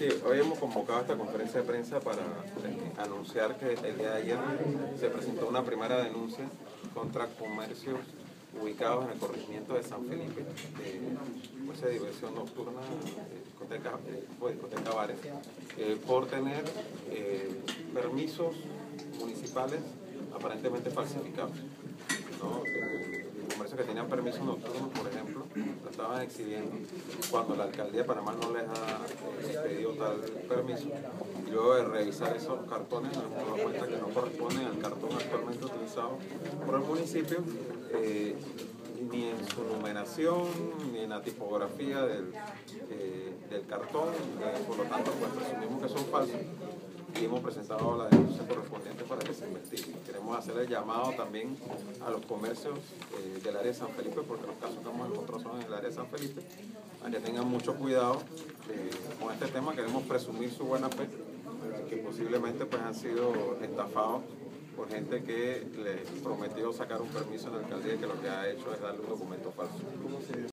Sí, hoy hemos convocado esta conferencia de prensa para eh, anunciar que el día de ayer se presentó una primera denuncia contra comercios ubicados en el corregimiento de San Felipe, de pues, de diversión nocturna, eh, discoteca, eh, pues, discoteca bares, por tener permisos municipales aparentemente falsificados. ¿no? Comercios que tenían permisos nocturnos, por ejemplo, lo estaban exhibiendo cuando la alcaldía de Panamá no les ha eh, pedido tal permiso. Y luego de revisar esos cartones, nos hemos dado cuenta que no corresponden al cartón actualmente utilizado por el municipio, eh, ni en su numeración, ni en la tipografía del, eh, del cartón. Eh, por lo tanto, pues presumimos que son falsos y hemos presentado la denuncia correspondiente para que se investigue. Queremos hacer el llamado también a los comercios eh, del área de San Felipe, porque los casos que hemos encontrado son en el área de San Felipe, a tengan mucho cuidado eh, con este tema. Queremos presumir su buena fe, que posiblemente pues han sido estafados por gente que les prometió sacar un permiso en la alcaldía que lo que ha hecho es darle un documento falso.